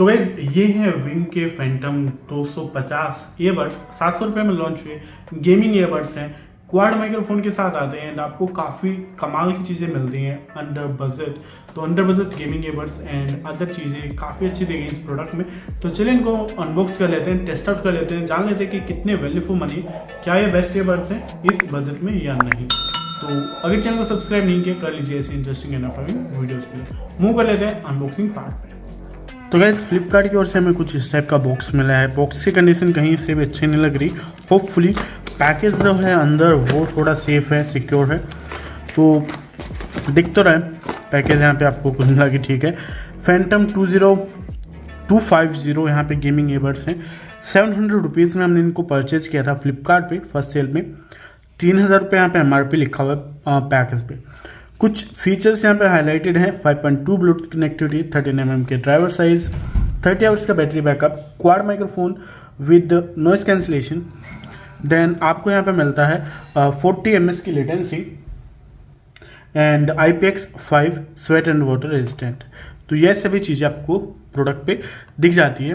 तो गाइज़ ये है विंग के फैंटम 250 ईयरबड्स सात सौ में लॉन्च हुए। गेमिंग ईयरबड्स हैं। क्वाड माइक्रोफोन के साथ आते हैं एंड आपको काफ़ी कमाल की चीज़ें मिलती हैं अंडर बजट तो under budget gaming earbuds and other चीज़ें काफ़ी अच्छी दी गई इस प्रोडक्ट में। तो चलिए इनको अनबॉक्स कर लेते हैं टेस्ट आउट कर लेते हैं। जान लेते हैं कि कितने वैल्यू फॉर मनी क्या ये बेस्ट ईयरबड्स हैं, इस बजट में या नहीं। तो अगर चैनल को सब्सक्राइब नहीं किया, कर लीजिए ऐसे इंटरेस्टिंग एंड अपकमिंग वीडियोस के लिए मूव कर लेते हैं अनबॉक्सिंग पार्ट पे। तो गैस फ्लिपकार्ट की ओर से हमें कुछ इस टाइप का बॉक्स मिला है। बॉक्स की कंडीशन कहीं से भी अच्छी नहीं लग रही। होपफुली पैकेज जो है अंदर वो थोड़ा सेफ़ है सिक्योर है। तो दिख तो रहा है पैकेज यहाँ पे आपको कुछ मिला कि ठीक है। Phantom two zero two five zero यहाँ पे गेमिंग एबर्स हैं। सेवन हंड्रेड रुपीज़ में हमने इनको परचेज किया था फ्लिपकार्ट फ़र्स्ट सेल में। तीन हज़ार रुपये यहाँ पे एम लिखा हुआ है पैकेज पे। कुछ फीचर्स यहाँ पे हाईलाइटेड हैं 5.2 ब्लूटूथ कनेक्टिविटी 13 एम के ड्राइवर साइज़ 30 आवर्स का battery backup quad microphone with noise cancellation then आपको यहाँ पे मिलता है फोर्टी एम की latency and I P X five sweat and water resistant तो यह सभी चीज़ें आपको प्रोडक्ट पे दिख जाती है।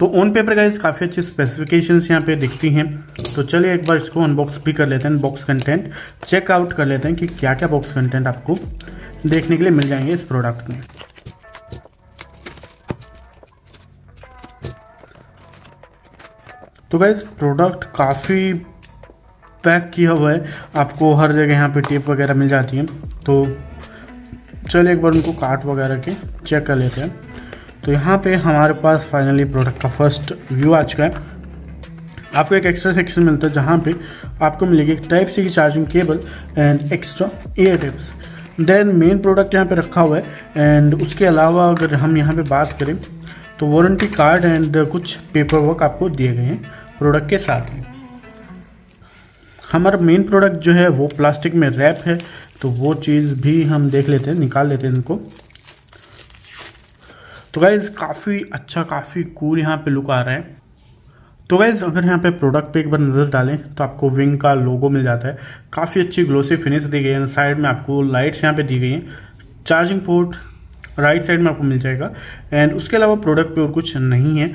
तो ऑन पेपर गाइज़ काफ़ी अच्छी स्पेसिफिकेशंस यहाँ पे दिखती हैं। तो चलिए एक बार इसको अनबॉक्स भी कर लेते हैं बॉक्स कंटेंट चेक आउट कर लेते हैं कि क्या क्या बॉक्स कंटेंट आपको देखने के लिए मिल जाएँगे इस प्रोडक्ट में। तो गाइज़ प्रोडक्ट काफ़ी पैक किया हुआ है। आपको हर जगह यहाँ पे टेप वगैरह मिल जाती है। तो चलिए एक बार उनको काट वगैरह के चेक कर लेते हैं। तो यहाँ पे हमारे पास फाइनली प्रोडक्ट का फ़र्स्ट व्यू आ चुका है। आपको एक एक्स्ट्रा सेक्शन मिलता है जहाँ पे आपको मिलेगी टाइप सी की charging cable and extra air tips then main product यहाँ पे रखा हुआ है एंड उसके अलावा अगर हम यहाँ पे बात करें तो वारंटी कार्ड एंड कुछ पेपर वर्क आपको दिए गए हैं प्रोडक्ट के साथ ही हमारा मेन प्रोडक्ट जो है वो प्लास्टिक में रैप है तो वो चीज़ भी हम देख लेते हैं, निकाल लेते हैं इनको। तो गाइज़ काफ़ी अच्छा काफ़ी कूल यहाँ पे लुक आ रहा है। तो गाइज़ अगर यहाँ पे प्रोडक्ट पे एक बार नज़र डालें तो आपको विंग का लोगो मिल जाता है। काफ़ी अच्छी ग्लोसी फिनिश दी गई है। साइड में आपको लाइट्स यहाँ पे दी गई हैं। चार्जिंग पोर्ट राइट साइड में आपको मिल जाएगा। एंड उसके अलावा प्रोडक्ट पे और कुछ नहीं है।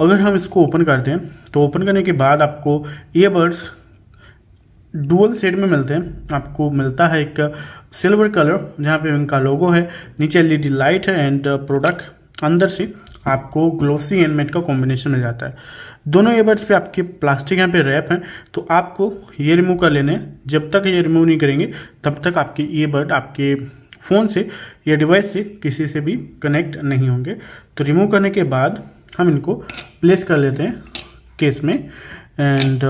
अगर हम इसको ओपन करते हैं तो ओपन करने के बाद आपको ईयरबड्स डुअल सेट में मिलते हैं। आपको मिलता है एक सिल्वर कलर जहाँ पे इनका लोगो है। नीचे एलईडी लाइट है एंड प्रोडक्ट अंदर से आपको ग्लोसी एंड मेट का कॉम्बिनेशन मिल जाता है। दोनों ईयरबड्स पे आपके प्लास्टिक यहाँ पे रैप हैं तो आपको ये रिमूव कर लेने जब तक ये रिमूव नहीं करेंगे, तब तक आपके ईयरबड आपके फ़ोन से या डिवाइस से किसी से भी कनेक्ट नहीं होंगे। तो रिमूव करने के बाद हम इनको प्लेस कर लेते हैं केस में। एंड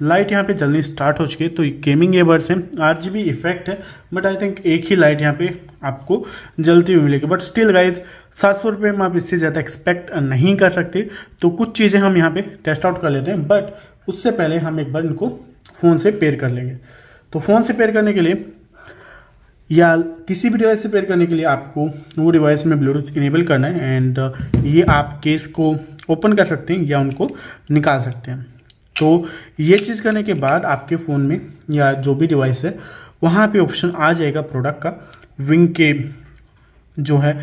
लाइट यहाँ पे जलनी स्टार्ट हो चुकी है तो गेमिंग एयरबड्स हैं। आर इफ़ेक्ट है बट आई थिंक एक ही लाइट यहाँ पे आपको जलती हुई मिलेगी। बट स्टिल गाइज़ सात सौ रुपये में आप इससे ज़्यादा एक्सपेक्ट नहीं कर सकते तो कुछ चीज़ें हम यहाँ पे टेस्ट आउट कर लेते हैं। बट उससे पहले हम एक बार इनको फ़ोन से पेयर कर लेंगे। तो फ़ोन से पेयर करने के लिए या किसी भी डिवाइस से पेयर करने के लिए आपको वो डिवाइस में ब्लूटूथ इनेबल करना है एंड ये आप केस को ओपन कर सकते हैं या उनको निकाल सकते हैं। तो ये चीज़ करने के बाद आपके फ़ोन में या जो भी डिवाइस है, वहाँ पे ऑप्शन आ जाएगा प्रोडक्ट का विंग के जो है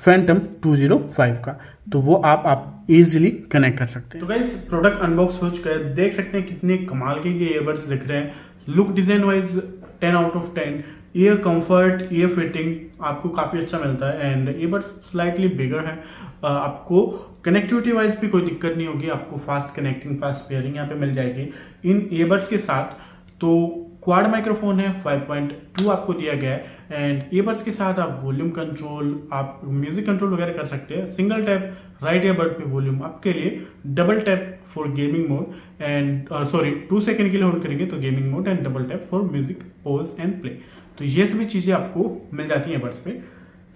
फैंटम 205 का। तो वो आप आप इजीली कनेक्ट कर सकते हैं। तो गाइस प्रोडक्ट अनबॉक्स हो चुका है। देख सकते हैं कितने कमाल के ये ईयरबड्स दिख रहे हैं। Look design wise 10 out of 10 ear comfort ear fitting आपको काफ़ी अच्छा मिलता है एंड ईयरबड्स स्लाइटली बिगर है। आपको कनेक्टिविटी वाइज भी कोई दिक्कत नहीं होगी, आपको फास्ट कनेक्टिंग फास्ट पेयरिंग यहाँ पे मिल जाएगी। इन ईयरबड्स के साथ तो क्वाड माइक्रोफोन है 5.2 आपको दिया गया है एंड ईयरबड्स के साथ आप वॉल्यूम कंट्रोल आप म्यूज़िक कंट्रोल वगैरह कर सकते हैं। सिंगल टैप राइट ईयरबड पे वॉल्यूम आपके लिए double tap for gaming mode and sorry two second के लिए होल्ड करेंगे तो gaming mode and double tap for music pause and play तो ये सभी चीज़ें आपको मिल जाती हैं बड्स पे।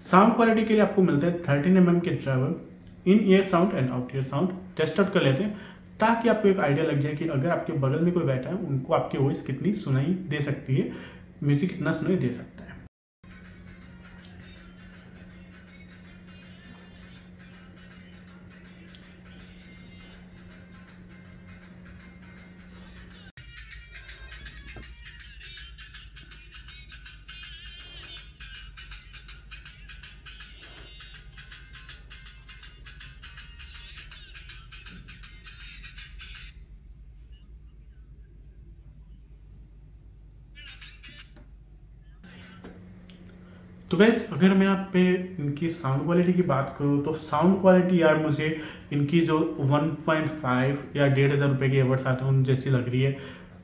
साउंड क्वालिटी के लिए आपको मिलता है थर्टीन एम के driver in ear sound and out ear sound test out कर लेते हैं, ताकि आपको एक आइडिया लग जाए कि अगर आपके बगल में कोई बैठा है, उनको आपकी वॉइस कितनी सुनाई दे सकती है म्यूज़िक कितना सुनाई दे सकता है। तो गैस अगर मैं आप पे इनकी साउंड क्वालिटी की बात करूँ तो साउंड क्वालिटी यार मुझे इनकी जो 1.5 या डेढ़ हज़ार रुपये के एवर्ड्स आते हैं, उन जैसी लग रही है।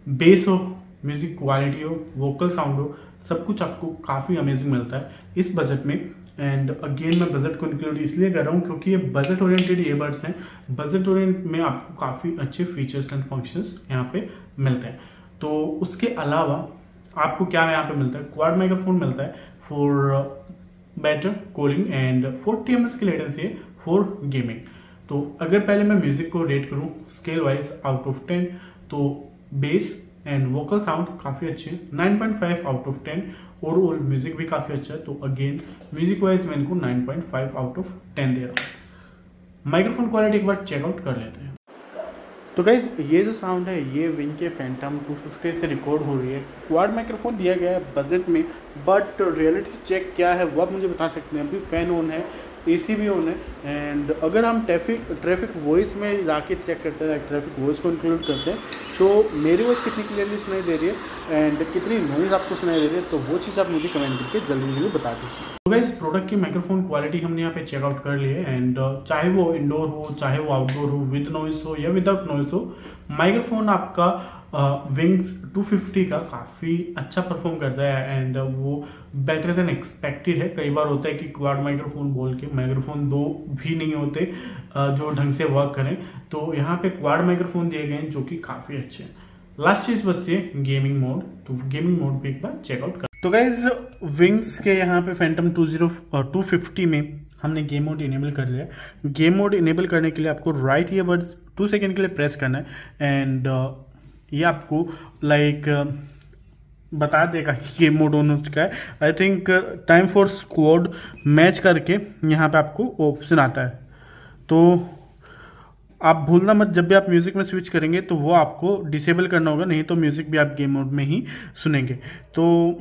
बेस हो म्यूज़िक क्वालिटी हो वोकल साउंड हो, सब कुछ आपको काफ़ी अमेजिंग मिलता है इस बजट में। एंड अगेन मैं बजट को इंक्लूड इसलिए कर रहा हूँ क्योंकि ये बजट ओरिएंटेड ईयरबड्स हैं। बजट ओरिएंट में आपको काफ़ी अच्छे फीचर्स एंड फ़ंक्शंस यहाँ पे मिलते हैं। तो उसके अलावा आपको क्या यहाँ पे मिलता है? क्वाड माइक्रोफोन मिलता है for better calling and forty M की लेटेंसी है फॉर गेमिंग तो अगर पहले मैं म्यूज़िक को रेट करूँ scale wise out of ten तो बेस एंड वोकल साउंड काफ़ी अच्छे 9.5 आउट ऑफ़ 10 ओवरऑल म्यूज़िक भी काफ़ी अच्छा है। तो अगेन म्यूज़िक वाइज मैं इनको 9.5 आउट ऑफ़ 10 दे रहा हूँ। माइक्रोफोन क्वालिटी एक बार चेकआउट कर लेते हैं। तो गाइज़ ये जो साउंड है, ये विंग के फैंटम 250 से रिकॉर्ड हो रही है। क्वाड माइक्रोफोन दिया गया है बजट में बट रियलिटी चेक क्या है वह मुझे बता सकते हैं। अभी फ़ैन ऑन है एसी भी ऑन है एंड अगर हम ट्रैफ़िक ट्रैफ़िक वॉइस में जाके चेक करते हैं ट्रैफ़िक वॉइस को इंक्लूड करते हैं तो मेरी वॉइस कितनी क्लियरली सुनाई दे रही है एंड कितनी नॉइज़ आपको सुनाई दे रही है तो वो चीज़ आप मुझे कमेंट करके जल्दी जल्दी बता दीजिए। तो इस प्रोडक्ट की माइक्रोफोन क्वालिटी हमने यहाँ पे चेकआउट कर लिए एंड चाहे वो इंडोर हो, चाहे वो आउटडोर हो विद नॉइस हो या विदाउट नॉइस हो माइक्रोफोन आपका विंग्स uh, 250 का काफ़ी अच्छा परफॉर्म करता है एंड वो बेटर देन एक्सपेक्टेड है। कई बार होता है कि क्वाड माइक्रोफोन बोल के माइक्रोफोन दो भी नहीं होते जो ढंग से वर्क करें। तो यहाँ पे क्वाड माइक्रोफोन दिए गए हैं जो कि काफ़ी अच्छे हैं। लास्ट चीज़ बस ये गेमिंग मोड तो गेमिंग मोड भी एक बार चेकआउट कर तो गाइज़ विंग्स के यहाँ पे Phantom two zero two fifty में हमने गेम मोड इनेबल कर लिया गेम मोड इनेबल करने के लिए आपको राइट बर्ड टू सेकेंड के लिए प्रेस करना है। एंड uh, ये आपको लाइक बता देगा कि गेम मोड ऑन हो चुका है। I think time for squad match करके यहाँ पे आपको ऑप्शन आता है। तो आप भूलना मत, जब भी आप म्यूज़िक में स्विच करेंगे तो वो आपको डिसेबल करना होगा, नहीं तो म्यूज़िक भी आप गेम मोड में ही सुनेंगे। तो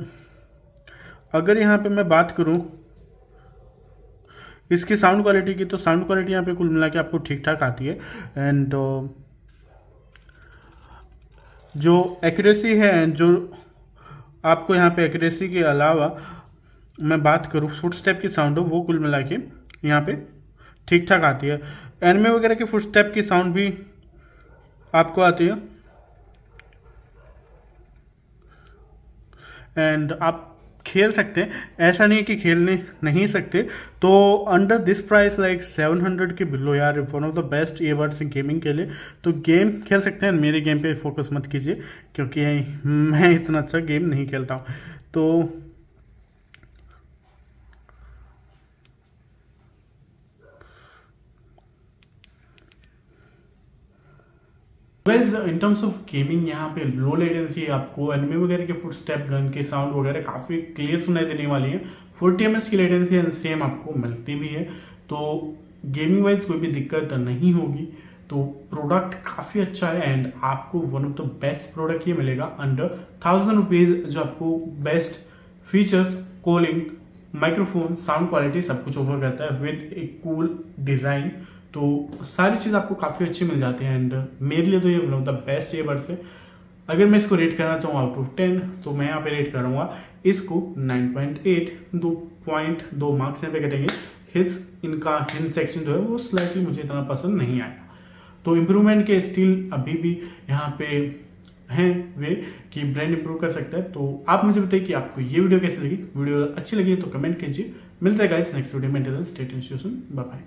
अगर यहाँ पे मैं बात करूँ, इसकी साउंड क्वालिटी की तो साउंड क्वालिटी यहाँ पे कुल मिला के आपको ठीक ठाक आती है। एंड जो एक्यूरेसी है जो आपको यहाँ पे एक्यूरेसी के अलावा मैं बात करूँ फुट स्टेप की साउंड हो, वो कुल मिला के यहाँ पर ठीक ठाक आती है। एनमे वगैरह के फुट स्टेप की साउंड भी आपको आती है। एंड आप खेल सकते हैं। ऐसा नहीं है कि खेलने नहीं सकते। तो अंडर दिस प्राइस लाइक 700 के बिलो यार one of the best earbuds in gaming के लिए तो गेम खेल सकते हैं। मेरे गेम पे फोकस मत कीजिए, क्योंकि मैं इतना अच्छा गेम नहीं खेलता हूँ। तो वेज इन टर्म्स ऑफ़ गेमिंग यहाँ पे लो लेटेंसी आपको एनिमे वगैरह के फुट स्टेप गन के साउंड वगैरह काफ़ी क्लियर सुनाई देने वाली है। फोर्टी एम की लेटेंसी एंड सेम आपको मिलती भी है। तो गेमिंग वाइज कोई भी दिक्कत नहीं होगी। तो प्रोडक्ट काफ़ी अच्छा है एंड आपको one of the best product ये मिलेगा। अंडर थाउज़ेंड रुपीज़ जो आपको best features calling microphone, sound quality सब कुछ ऑफ़र करता है विद ए कूल डिज़ाइन तो सारी चीज़ आपको काफ़ी अच्छी मिल जाती है एंड मेरे लिए तो ये one of the best earbuds है। अगर मैं इसको रेट करना चाहूँ आउट ऑफ़ टेन तो मैं यहाँ पे रेट करूँगा। इसको 9.8 दो पॉइंट दो मार्क्स यहाँ पे कटेंगे। हिस इनका हिंद सेक्शन जो है वो स्लाइटली मुझे इतना पसंद नहीं आया। तो इम्प्रूवमेंट के स्टिल अभी भी यहाँ पे हैं वे, कि ब्रांड इंप्रूव कर सकता है। तो आप मुझे बताइए कि आपको ये वीडियो कैसी लगी? वीडियो अच्छी लगी तो कमेंट कीजिए। मिलता है गाइस नेक्स्ट वीडियो में। State institution bye